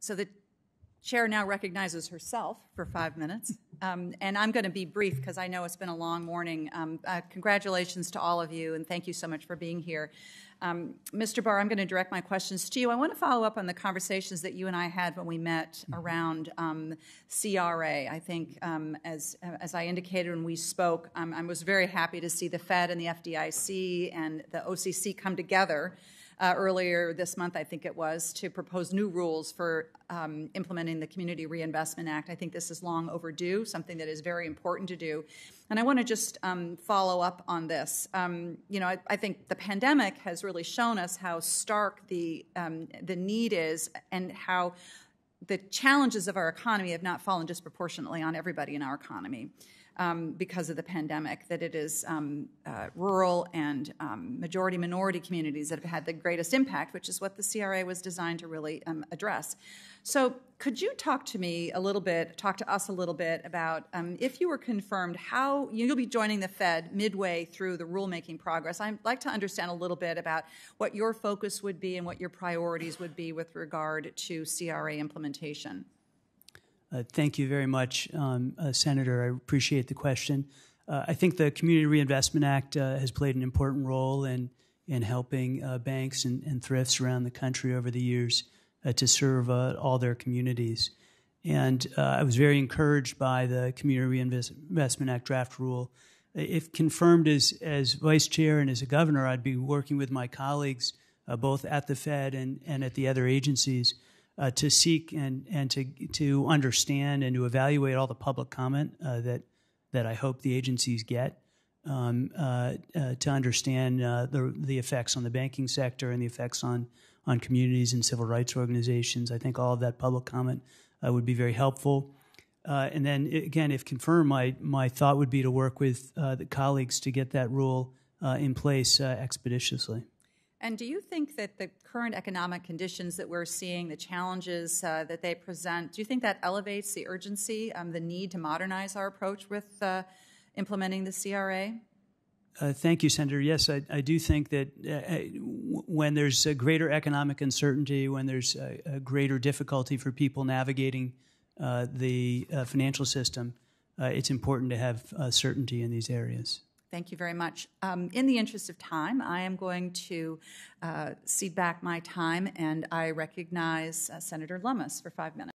So the chair now recognizes herself for five minutes. Um, and I'm going to be brief because I know it's been a long morning. Um, uh, congratulations to all of you, and thank you so much for being here. Um, Mr. Barr, I'm going to direct my questions to you. I want to follow up on the conversations that you and I had when we met around um, CRA. I think, um, as as I indicated when we spoke, um, I was very happy to see the Fed and the FDIC and the OCC come together uh, earlier this month, I think it was, to propose new rules for um, implementing the Community Reinvestment Act. I think this is long overdue, something that is very important to do. And I want to just um, follow up on this. Um, you know, I, I, think the pandemic has really shown us how stark the um, the need is, and how the challenges of our economy have not fallen disproportionately on everybody in our economy um, because of the pandemic, that it is um, uh, rural and um, majority minority communities that have had the greatest impact, which is what the CRA was designed to really um, address. So, could you talk to me a little bit, talk to us a little bit about um, if you were confirmed, how you'll be joining the Fed midway through the rulemaking progress? I'd like to understand a little bit about what your focus would be and what your priorities would be with regard to CRA implementation. Uh, thank you very much, um, uh, Senator. I appreciate the question. Uh, I think the Community Reinvestment Act uh, has played an important role in in helping uh, banks and, and, thrifts around the country over the years uh, to serve all their communities. And I was very encouraged by the Community Reinvestment Act draft rule. If confirmed as as vice chair and as a governor, I'd be working with my colleagues both at the Fed and, and at the other agencies uh, to seek and, and to, to understand and to evaluate all the public comment uh, that, that I hope the agencies get um, uh, uh to understand uh, the, the effects on the banking sector and the effects on, on communities and civil rights organizations. I think all of that public comment uh, would be very helpful. and then, again, if confirmed, my, my thought would be to work with the colleagues to get that rule in place expeditiously. And do you think that the current economic conditions that we're seeing, the challenges uh, that they present, do you think that elevates the urgency, um, the need to modernize our approach with uh, implementing the CRA? Uh, thank you, Senator. Yes, I, I do think that uh, uh, when there's a greater economic uncertainty, when there's a, a greater difficulty for people navigating uh, the financial system, it's important to have certainty in these areas. Thank you very much. Um, in the interest of time, I am going to uh, cede back my time, and I recognize uh, Senator Lummis for five minutes.